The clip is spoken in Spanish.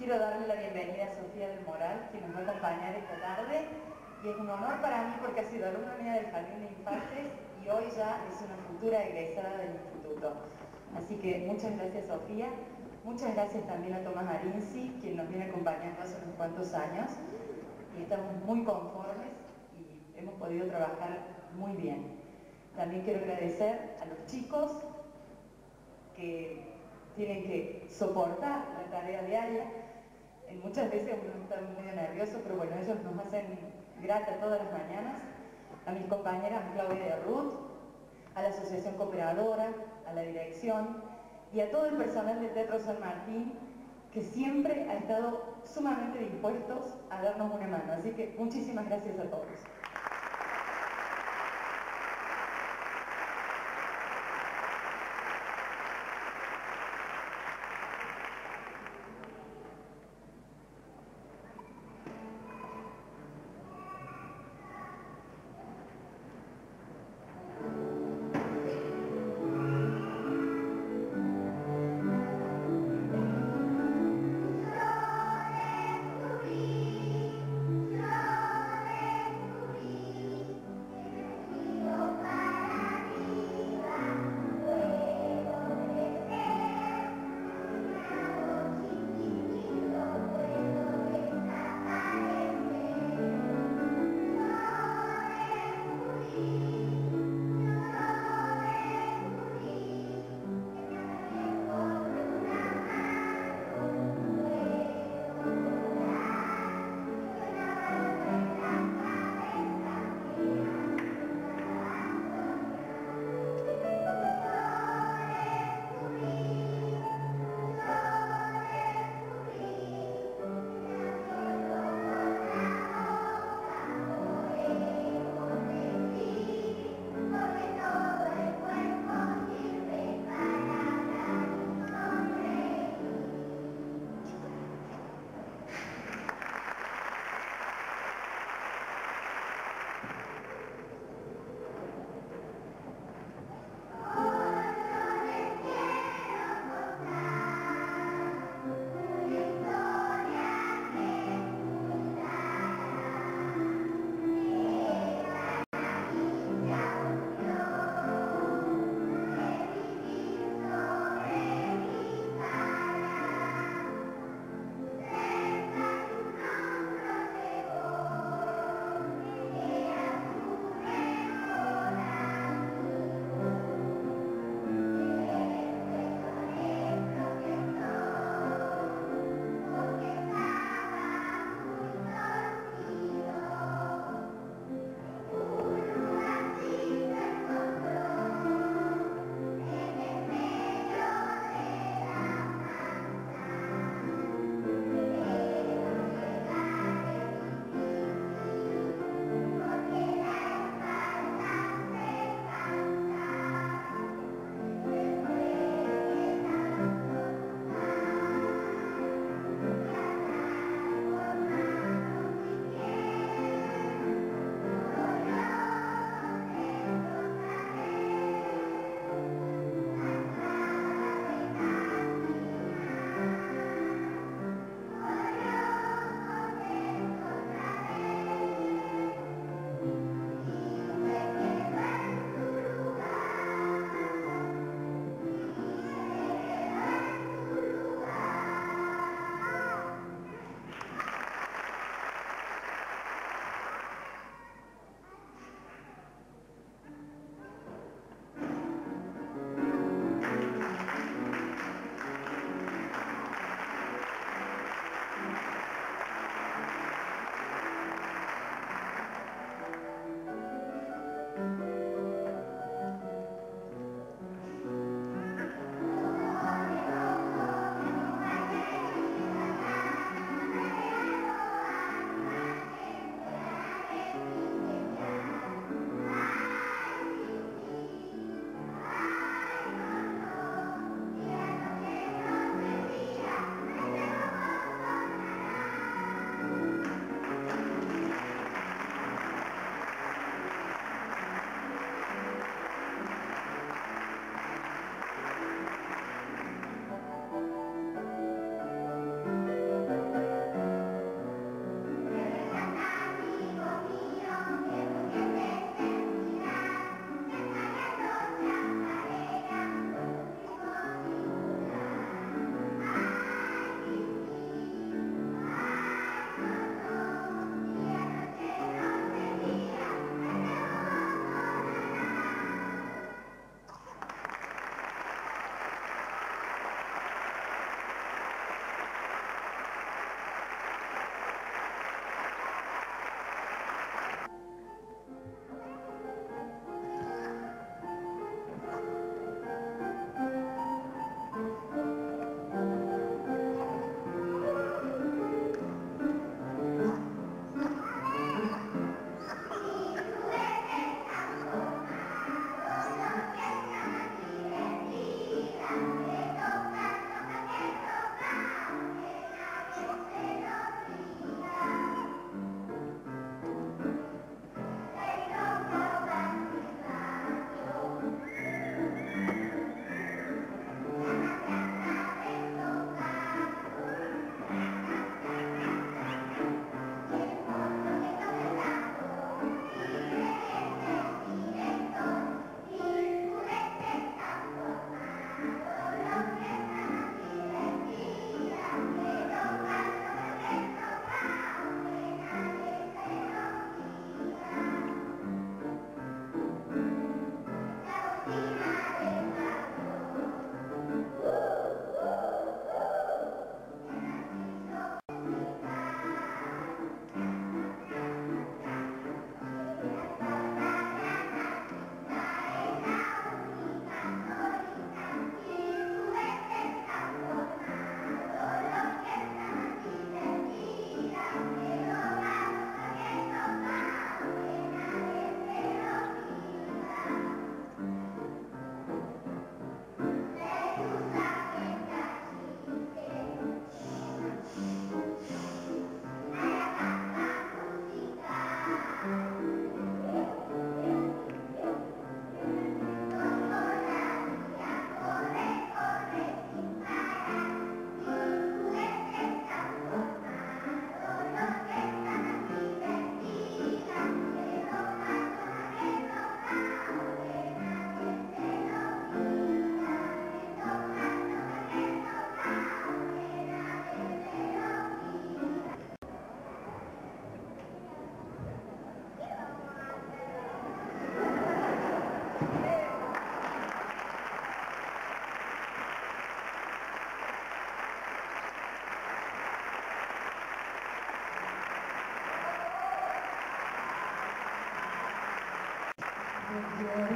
Quiero darle la bienvenida a Sofía del Moral, que nos va a acompañar esta tarde. Y es un honor para mí porque ha sido alumna mía del Jardín de Infantes y hoy ya es una futura egresada del instituto. Así que muchas gracias Sofía. Muchas gracias también a Tomás Arinzi, quien nos viene acompañando hace unos cuantos años. Y estamos muy conformes y hemos podido trabajar muy bien. También quiero agradecer a los chicos que tienen que soportar la tarea diaria. En muchas veces uno está muy nervioso, pero bueno, ellos nos hacen grata todas las mañanas. A mis compañeras Claudia de Ruth, a la Asociación Cooperadora, a la dirección y a todo el personal de Teatro San Martín que siempre ha estado sumamente dispuestos a darnos una mano. Así que muchísimas gracias a todos. Thank you.